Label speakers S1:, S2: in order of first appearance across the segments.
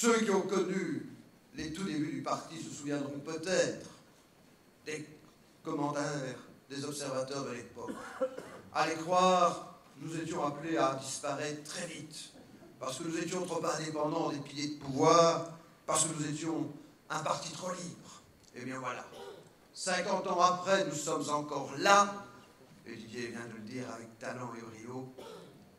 S1: Ceux qui ont connu les tout débuts du parti se souviendront peut-être des commentaires des observateurs de l'époque. À les croire, nous étions appelés à disparaître très vite, parce que nous étions trop indépendants des piliers de pouvoir, parce que nous étions un parti trop libre. Eh bien voilà, 50 ans après, nous sommes encore là, et Didier vient de le dire avec talent et brio,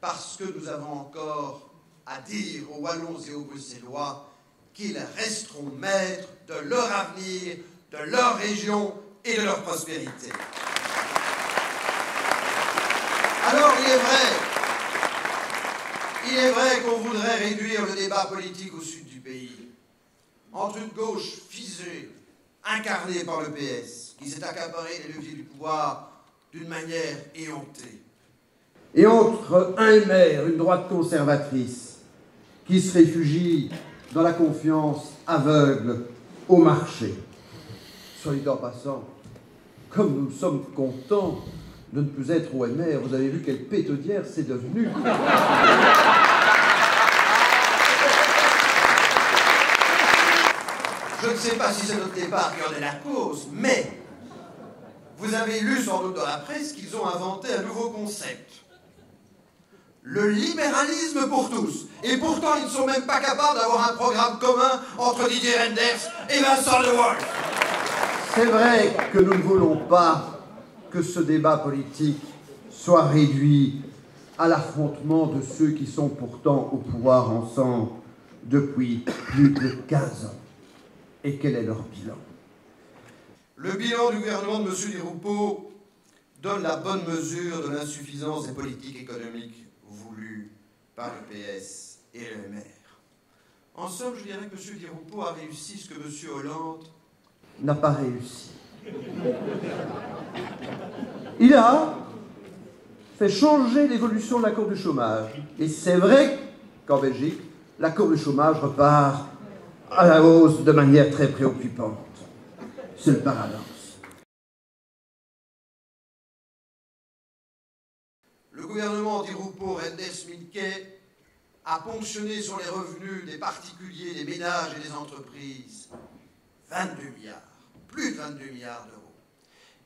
S1: parce que nous avons encore à dire aux Wallons et aux Bruxellois qu'ils resteront maîtres de leur avenir, de leur région et de leur prospérité. Alors il est vrai, il est vrai qu'on voudrait réduire le débat politique au sud du pays, entre une gauche fisée, incarnée par le PS, qui s'est accaparé les leviers du pouvoir d'une manière éhontée,
S2: et entre un maire, une droite conservatrice, qui se réfugie dans la confiance aveugle au marché. Soit en passant, comme nous sommes contents de ne plus être OMR, vous avez vu quelle pétodière c'est devenu.
S1: Je ne sais pas si c'est notre départ qui en est la cause, mais vous avez lu sans doute dans la presse qu'ils ont inventé un nouveau concept. Le libéralisme pour tous. Et pourtant, ils ne sont même pas capables d'avoir un programme commun entre Didier Renders et Vincent De Wolf.
S2: C'est vrai que nous ne voulons pas que ce débat politique soit réduit à l'affrontement de ceux qui sont pourtant au pouvoir ensemble depuis plus de 15 ans. Et quel est leur bilan?
S1: Le bilan du gouvernement de M. Di donne la bonne mesure de l'insuffisance des politiques économiques voulues par le PS et le MR. En somme, je dirais que M. Di a réussi ce que M. Hollande
S2: n'a pas réussi. Il a fait changer l'évolution de la courbe du chômage. Et c'est vrai qu'en Belgique, la courbe du chômage repart à la hausse de manière très préoccupante. C'est le paradoxe.
S1: Gouvernement d'Irupo Rendes Milquet a ponctionné sur les revenus des particuliers, des ménages et des entreprises 22 milliards, plus de 22 milliards d'euros.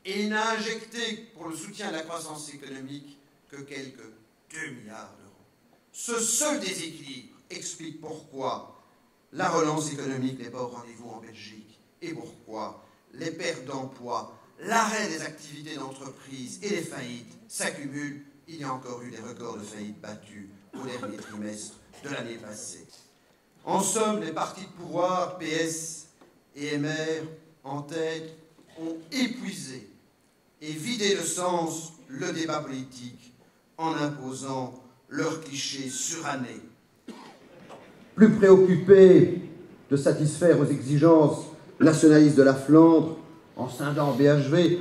S1: Et il n'a injecté pour le soutien à la croissance économique que quelques 2 milliards d'euros. Ce seul déséquilibre explique pourquoi la relance économique n'est pas au rendez-vous en Belgique et pourquoi les pertes d'emploi, l'arrêt des activités d'entreprise et les faillites s'accumulent. Il y a encore eu des records de faillites battus au dernier trimestre de l'année passée. En somme, les partis de pouvoir, PS et MR, en tête, ont épuisé et vidé de sens le débat politique en imposant leurs clichés surannés
S2: plus préoccupé de satisfaire aux exigences nationalistes de la Flandre, en scindant BHV,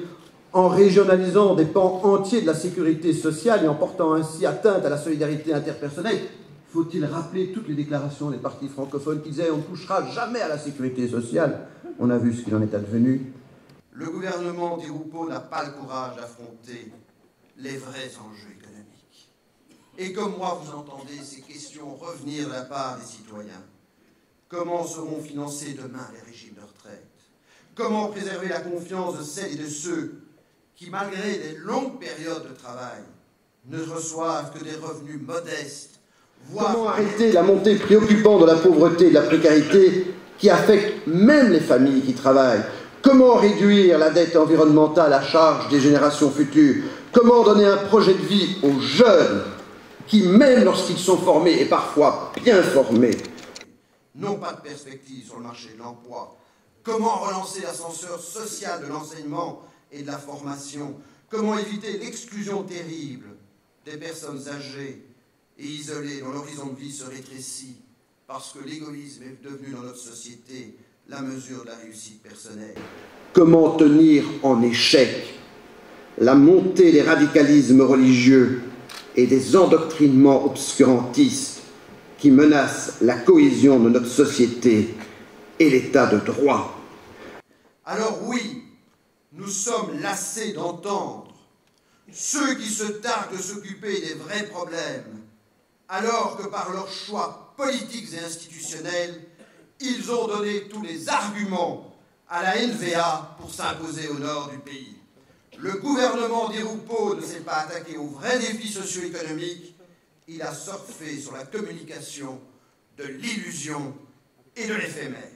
S2: en régionalisant des pans entiers de la sécurité sociale et en portant ainsi atteinte à la solidarité interpersonnelle, faut-il rappeler toutes les déclarations des partis francophones qui disaient on ne touchera jamais à la sécurité sociale On a vu ce qu'il en est advenu.
S1: Le gouvernement d'Irupo n'a pas le courage d'affronter les vrais enjeux et comme moi, vous entendez ces questions revenir de la part des citoyens. Comment seront financés demain les régimes de retraite? Comment préserver la confiance de celles et de ceux qui, malgré des longues périodes de travail, ne reçoivent que des revenus modestes
S2: Comment arrêter la montée préoccupante de la pauvreté et de la précarité qui affecte même les familles qui travaillent? Comment réduire la dette environnementale à charge des générations futures? Comment donner un projet de vie aux jeunes qui, même lorsqu'ils sont formés et parfois bien formés,
S1: n'ont pas de perspective sur le marché de l'emploi? Comment relancer l'ascenseur social de l'enseignement et de la formation Comment éviter l'exclusion terrible des personnes âgées et isolées dont l'horizon de vie se rétrécit parce que l'égoïsme est devenu dans notre société la mesure de la réussite personnelle?
S2: Comment tenir en échec la montée des radicalismes religieux et des endoctrinements obscurantistes qui menacent la cohésion de notre société et l'état de droit?
S1: Alors oui, nous sommes lassés d'entendre ceux qui se targuent de s'occuper des vrais problèmes, alors que par leurs choix politiques et institutionnels, ils ont donné tous les arguments à la NVA pour s'imposer au nord du pays. Le gouvernement des ne s'est pas attaqué aux vrais défis socio-économiques, il a surfé sur la communication de l'illusion et de l'éphémère.